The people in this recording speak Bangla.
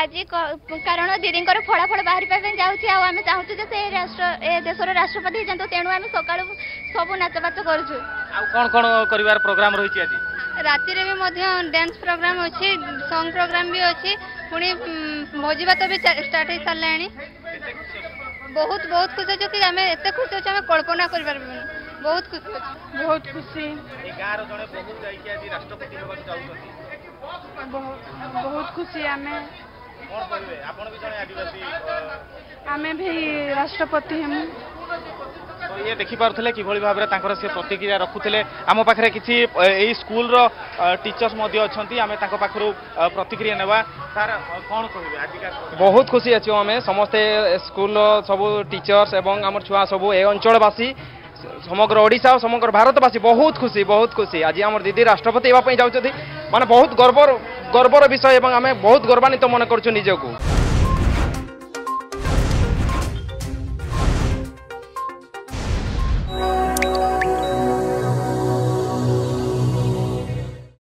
আজি কারণ দিদিঙ্কর ফলাফল বাহারি যাচ্ছি আমি চাহুছু যে সেই রাষ্ট্র এ দেশের রাষ্ট্রপতি হয়েছেন তেমন আমি সকাল সবু নাচবাচ করছু কোণ কোণ করিবার প্রোগ্রাম রয়েছে আজি রাতিরে বি মধ্যে ড্যান্স প্রোগ্রাম অছি সং প্রোগ্রাম বি অছি পুনি ভোজি ভাত বি স্টার্ট হয়ে সারলানি বহুত বহুত খুশি অছু কি আমি এত খুশি অছু আমি কল্পনা করি পারবনি বহুত খুশি অছু বহুত খুশি এই গাঁর জনে বহুত যাইকি আজি রাষ্ট্রপতি হবাক চাহুছন্তি বহুত খুশি আমি ଆମେ ବି ରାଷ୍ଟ୍ରପତି ହେମୁ ଇଏ ଦେଖିପାରୁଥିଲେ କିଭଳି ଭାବରେ ତାଙ୍କର ସେ ପ୍ରତିକ୍ରିୟା ରଖୁଥିଲେ ଆମ ପାଖରେ କିଛି ଏଇ ସ୍କୁଲର ଟିଚର୍ସ ମଧ୍ୟ ଅଛନ୍ତି ଆମେ ତାଙ୍କ ପାଖରୁ ପ୍ରତିକ୍ରିୟା ନେବା ସାର୍ କ'ଣ କହିବେ ଆଜିକା ବହୁତ ଖୁସି ଅଛୁ ଆମେ ସମସ୍ତେ ସ୍କୁଲର ସବୁ ଟିଚର୍ସ ଏବଂ ଆମର ଛୁଆ ସବୁ ଏ ଅଞ୍ଚଳବାସୀ ସମଗ୍ର ଓଡ଼ିଶା ଓ ସମଗ୍ର ଭାରତବାସୀ ବହୁତ ଖୁସି ବହୁତ ଖୁସି ଆଜି ଆମର ଦିଦି ରାଷ୍ଟ୍ରପତି ହେବା ପାଇଁ ଯାଉଛନ୍ତି ମାନେ ବହୁତ ଗର୍ବର গর্বর বিষয় এবং আমি বহুত গর্বান্বিত মনে করছু নিজকে